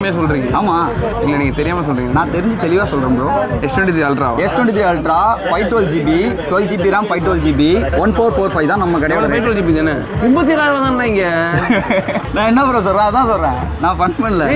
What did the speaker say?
சொல்றீங்க? ஆமா. இல்ல நீங்க தெரியாம சொல்றீங்க. நான் தெரிஞ்சு தெளிவாக சொல்கிறேன் bro S twenty ultra S twenty three ultra five twelve GB twelve GB RAM five twelve GB one four four five தான் நம்ம கடையில் ஃபைவ் டுவெல் ஜிபி தானே? முப்பத்தி ஏழாயிரம் நான் என்ன ப்ரோ சொல்கிறேன் அதான் சொல்கிறேன் நான் ஃபன் பண்ணல.